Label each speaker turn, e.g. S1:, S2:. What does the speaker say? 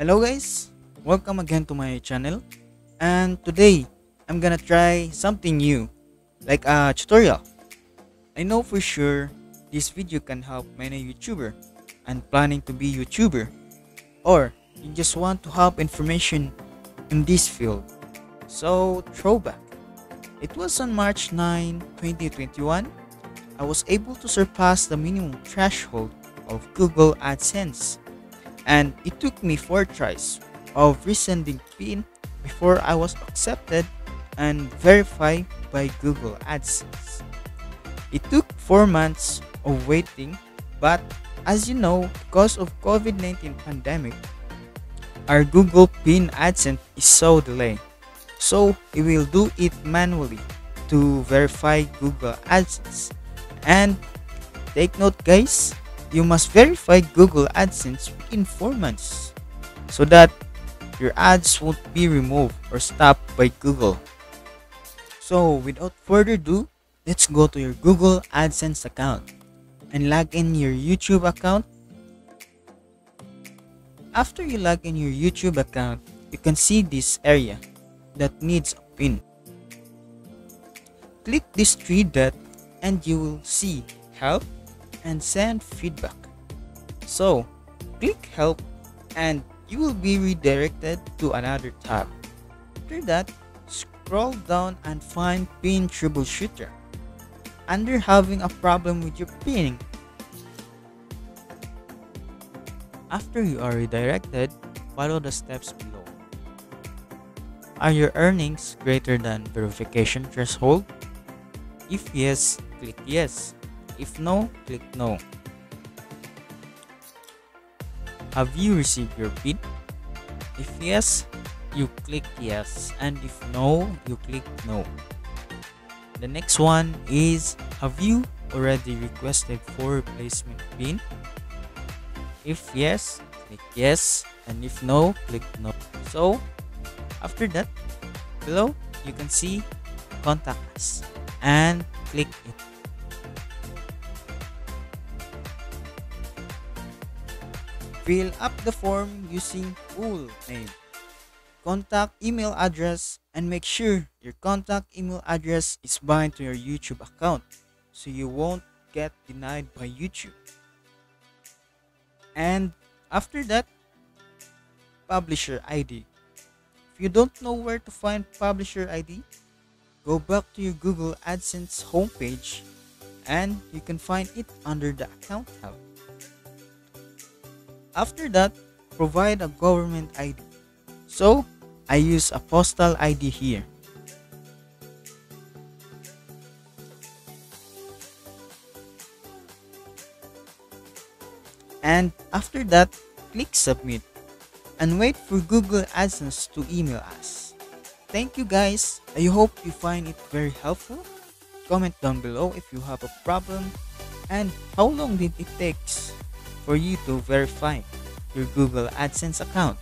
S1: Hello guys, welcome again to my channel and today I'm gonna try something new like a tutorial. I know for sure this video can help many YouTuber and planning to be YouTuber or you just want to have information in this field. So throwback. It was on March 9, 2021. I was able to surpass the minimum threshold of Google AdSense and it took me 4 tries of resending PIN before I was accepted and verified by Google AdSense. It took 4 months of waiting, but as you know, because of COVID-19 pandemic, our Google PIN AdSense is so delayed. So, we will do it manually to verify Google AdSense. And take note guys, you must verify Google AdSense within 4 months so that your ads won't be removed or stopped by Google. So without further ado, let's go to your Google AdSense account and log in your YouTube account. After you log in your YouTube account, you can see this area that needs a pin. Click this three dot and you will see help and send feedback. So, click help and you will be redirected to another tab. After that, scroll down and find pin troubleshooter. Under having a problem with your pinning. After you are redirected, follow the steps below. Are your earnings greater than verification threshold? If yes, click yes. If no, click no. Have you received your PIN? If yes, you click yes and if no, you click no. The next one is have you already requested for replacement PIN? If yes, click yes and if no, click no. So, after that, below you can see contact us and click it. Fill up the form using full name, contact email address, and make sure your contact email address is bind to your YouTube account so you won't get denied by YouTube. And after that, publisher ID. If you don't know where to find publisher ID, go back to your Google AdSense homepage and you can find it under the account tab. After that, provide a government ID. So, I use a postal ID here. And after that, click submit and wait for Google AdSense to email us. Thank you guys. I hope you find it very helpful. Comment down below if you have a problem and how long did it take for you to verify your Google AdSense account.